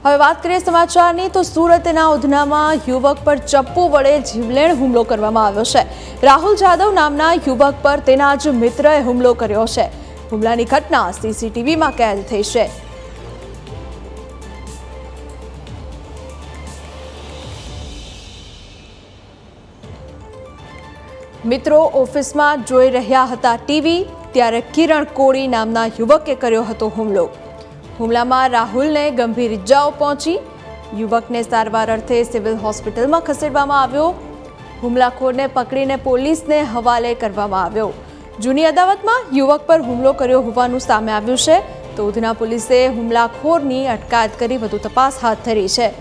હવે વાત કરીએ સમાચારની તો સુરતના ઉધનામાં યુવક પર ચપ્પુ વડે જીવલેણ હુમલો કરવામાં આવ્યો છે રાહુલ જાદવ નામના યુવક પર તેના જ મિત્રએ હુમલો કર્યો છે હુમલાની ઘટના સીસીટીવીમાં કેદ થઈ છે મિત્રો ઓફિસમાં જોઈ રહ્યા હતા ટીવી ત્યારે કિરણ કોળી નામના યુવકે કર્યો હતો હુમલો હુમલામાં રાહુલને ગંભીર ઇજાઓ પહોંચી. યુવકને સારવાર અર્થે સિવિલ હોસ્પિટલમાં ખસેડવામાં આવ્યો. હુમલાખોરને પકડીને પોલીસને હવાલે કરવામાં આવ્યો. જૂની અદાવતમાં યુવક પર હુમલો કર્યો હોવાનું સામે આવ્યું છે. તો ઉધના પોલીસે હુમલાખોરની અટકાયત કરી વધુ તપાસ હાથ ધરી છે.